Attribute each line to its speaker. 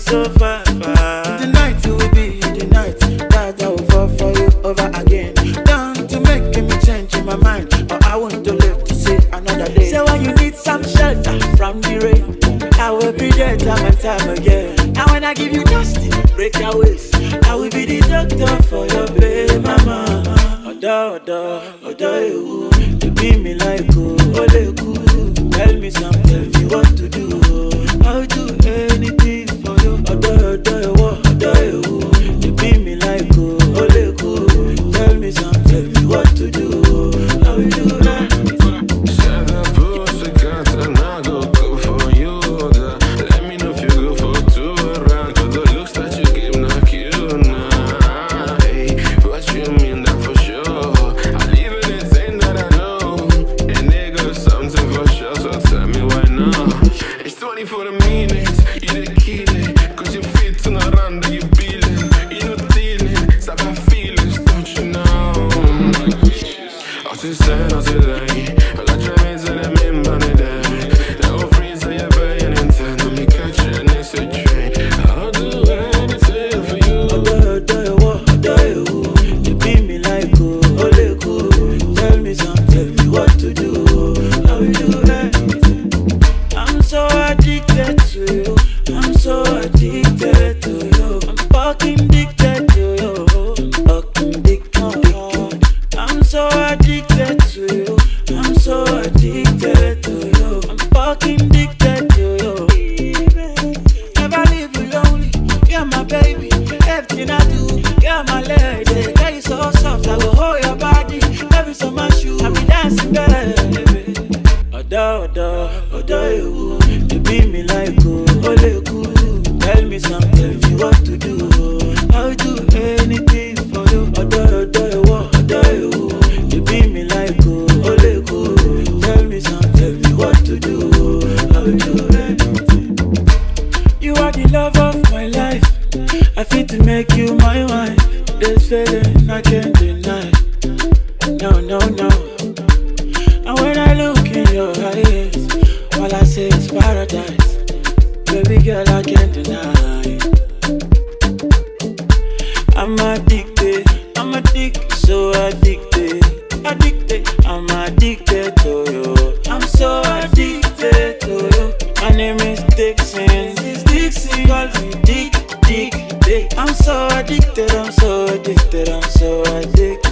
Speaker 1: so far? far? Tonight will be the night that I will fall for you over again. Down to make me change my mind, but I want to live to see another day. So when you need some shelter from the rain, I will be there time and time again. And when I give you dusty, break your ways. I will be the doctor for your pain, mama. Odo, odo, odo, ewu, you be me like oh, ole. Tell me something, tell me what to do. I'll do anything for you Odo, ewo, odo, ewo. You be me like oh, ole cool. Tell me something, tell me what to do. I will do anything. I'm so addicted to you. I'm so addicted to you. I'm fucking be. Odo, odo, odo, you. Me like. Tell me to do. I'll do anything for you. Odo, odo, ewo, odo, you. You me like. Tell me to do. I'll do anything. You are the love of my life. I feel to make you my wife. This feeling I can't deny. No, no, no. Baby girl, I can't deny. I'm addicted. I'm addicted, so addicted. Addicted. I'm addicted to you. I'm so addicted to you. My name is Dixon. Dixon. Call me Dick, Dick, Dick. I'm so addicted. I'm so addicted. I'm so addicted.